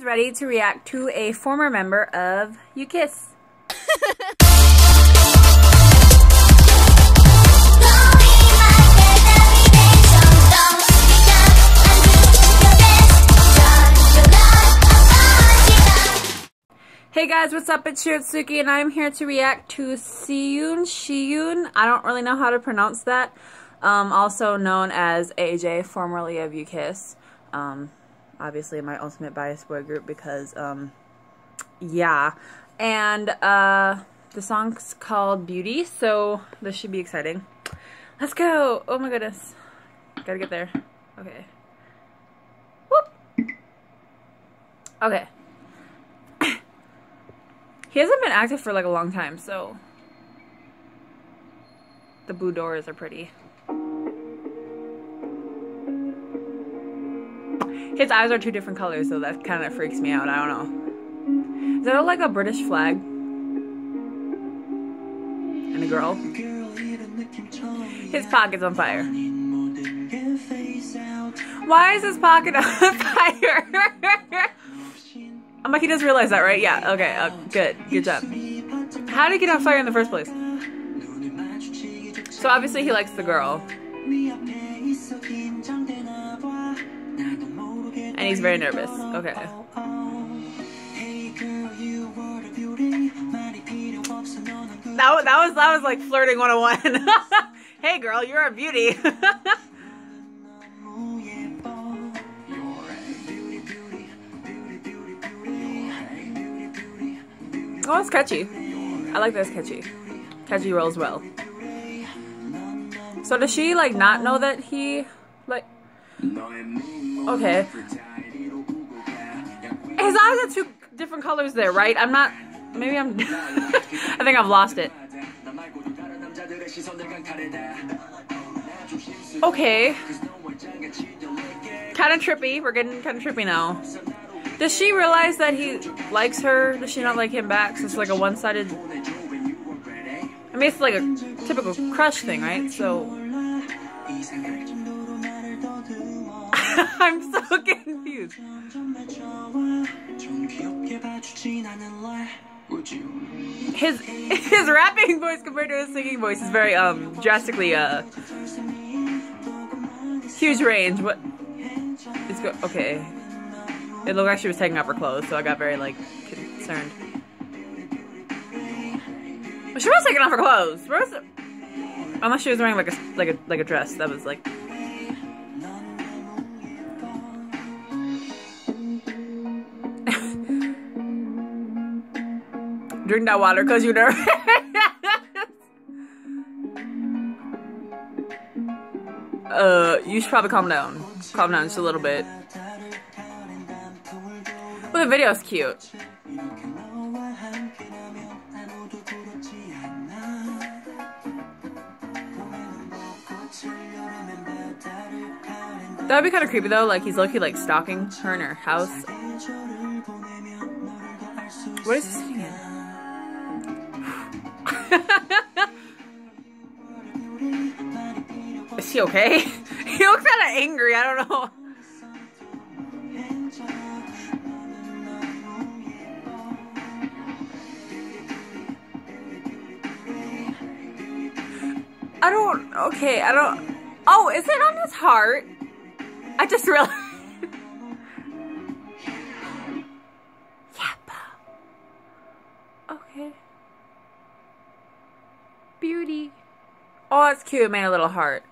is ready to react to a former member of U-KISS. Hey guys, what's up? It's Shirotsuki and I'm here to react to Siyoon, Shiyun, I don't really know how to pronounce that, um, also known as AJ, formerly of U-KISS. Um, obviously my ultimate bias boy group because, um, yeah. And, uh, the song's called Beauty, so this should be exciting. Let's go! Oh my goodness. Gotta get there. Okay. Whoop! Okay. he hasn't been active for like a long time, so the blue doors are pretty. His eyes are two different colors, so that kind of freaks me out. I don't know. Is that like a British flag? And a girl? His pocket's on fire. Why is his pocket on fire? I'm like, he doesn't realize that, right? Yeah, okay, uh, good. Good job. How did he get on fire in the first place? So obviously he likes the girl. And he's very nervous. Okay. That, that was that was like flirting 101. hey girl, you're a beauty. oh, it's catchy. I like this catchy. Catchy rolls well. So does she like not know that he like Okay. His eyes are two different colors there, right? I'm not. Maybe I'm. I think I've lost it. Okay. Kind of trippy. We're getting kind of trippy now. Does she realize that he likes her? Does she not like him back? So it's like a one-sided. I mean, it's like a typical crush thing, right? So. I'm so confused. His his rapping voice compared to his singing voice is very um drastically uh huge range. What? It's go okay. It looked like she was taking off her clothes, so I got very like concerned. She was taking off her clothes. Where was it? Unless she was wearing like a like a like a dress that was like Drink that water because you're nervous. uh, you should probably calm down. Calm down just a little bit. Well, the video's cute. That'd be kind of creepy though, like he's lucky like stalking her in her house. What is he sitting in? Is he okay? he looks kind of angry. I don't know. I don't. Okay, I don't. Oh, is it on his heart? I just realized. yep. Okay. Oh, that's cute. It made a little heart.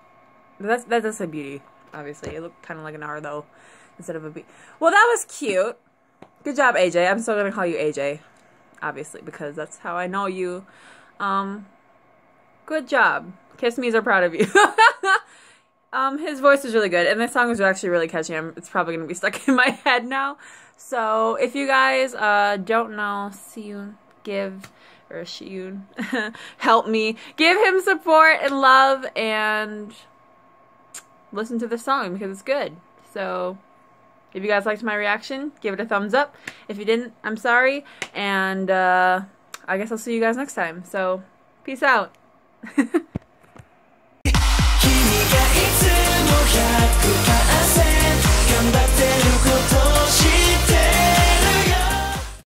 That's that's a beauty. Obviously, it looked kind of like an R though, instead of a B. Well, that was cute. Good job, AJ. I'm still gonna call you AJ, obviously, because that's how I know you. Um, good job. Kissme's are proud of you. um, his voice is really good, and this song is actually really catchy. I'm, it's probably gonna be stuck in my head now. So if you guys uh don't know, see you give or Shiyun, help me. Give him support and love and listen to the song because it's good. So if you guys liked my reaction, give it a thumbs up. If you didn't, I'm sorry. And uh, I guess I'll see you guys next time. So peace out.